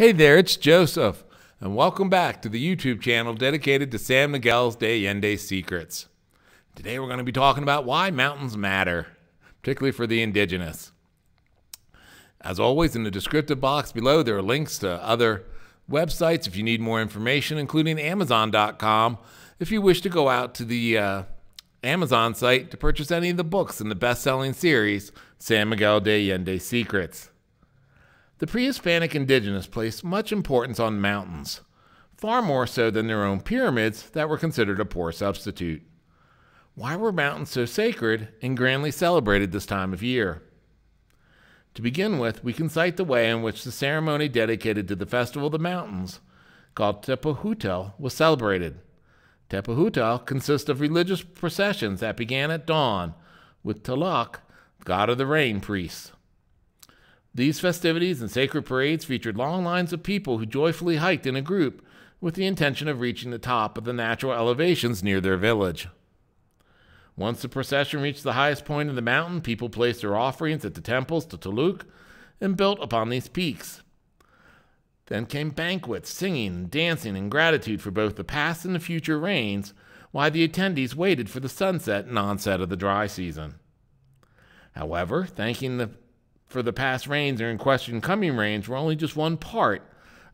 Hey there, it's Joseph, and welcome back to the YouTube channel dedicated to San Miguel's de Allende secrets. Today we're going to be talking about why mountains matter, particularly for the indigenous. As always, in the descriptive box below, there are links to other websites if you need more information, including Amazon.com if you wish to go out to the uh, Amazon site to purchase any of the books in the best selling series, San Miguel de Allende Secrets. The pre Hispanic indigenous placed much importance on mountains, far more so than their own pyramids that were considered a poor substitute. Why were mountains so sacred and grandly celebrated this time of year? To begin with, we can cite the way in which the ceremony dedicated to the Festival of the Mountains, called Tepeilhuitl, was celebrated. Tepeilhuitl consists of religious processions that began at dawn with Tlaloc, god of the rain priests. These festivities and sacred parades featured long lines of people who joyfully hiked in a group with the intention of reaching the top of the natural elevations near their village. Once the procession reached the highest point of the mountain, people placed their offerings at the temples to Tlaloc and built upon these peaks. Then came banquets, singing and dancing in gratitude for both the past and the future rains, while the attendees waited for the sunset and onset of the dry season. However, thanking the for the past rains or in question coming rains were only just one part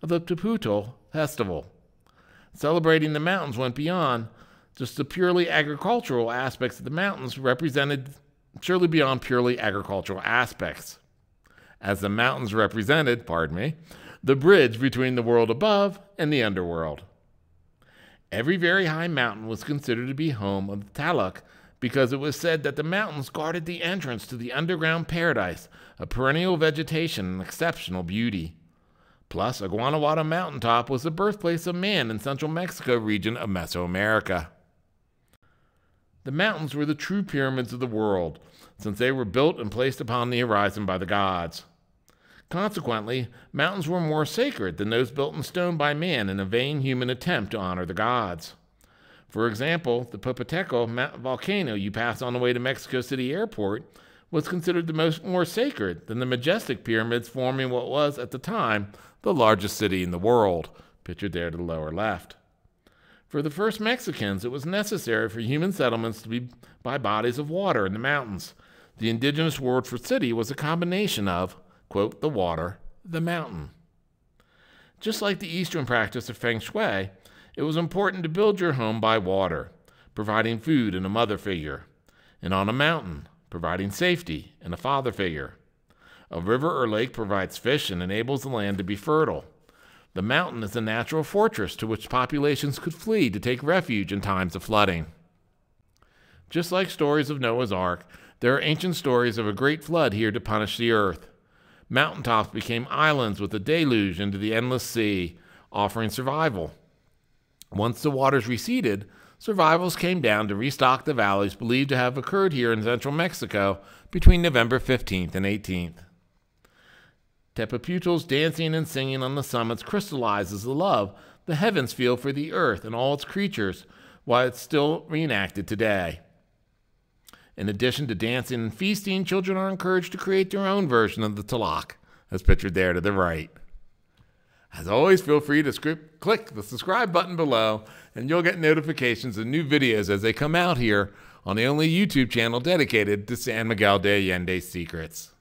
of the Tepeilhuitl festival. Celebrating the mountains went beyond just the purely agricultural aspects of the mountains represented surely beyond purely agricultural aspects. As the mountains represented, pardon me, the bridge between the world above and the underworld. Every very high mountain was considered to be home of the Tlaloc because it was said that the mountains guarded the entrance to the underground paradise of perennial vegetation and exceptional beauty. Plus, a Guanajuato mountaintop was the birthplace of man in central Mexico region of Mesoamerica. The mountains were the true pyramids of the world, since they were built and placed upon the horizon by the gods. Consequently, mountains were more sacred than those built in stone by man in a vain human attempt to honor the gods. For example, the Popoteco volcano you pass on the way to Mexico City Airport was considered the most more sacred than the majestic pyramids forming what was at the time the largest city in the world, pictured there to the lower left. For the first Mexicans, it was necessary for human settlements to be by bodies of water in the mountains. The indigenous word for city was a combination of, quote, the water, the mountain. Just like the Eastern practice of feng shui, it was important to build your home by water, providing food and a mother figure, and on a mountain, providing safety and a father figure. A river or lake provides fish and enables the land to be fertile. The mountain is a natural fortress to which populations could flee to take refuge in times of flooding. Just like stories of Noah's Ark, there are ancient stories of a great flood here to punish the earth. Mountaintops became islands with a deluge into the endless sea, offering survival. Once the waters receded, survivals came down to restock the valleys believed to have occurred here in central Mexico between November 15th and 18th. Tepeilhuitl's dancing and singing on the summits crystallizes the love the heavens feel for the earth and all its creatures, while it's still reenacted today. In addition to dancing and feasting, children are encouraged to create their own version of the Tlaloc, as pictured there to the right. As always, feel free to script, click the subscribe button below, and you'll get notifications of new videos as they come out here on the only YouTube channel dedicated to San Miguel de Allende secrets.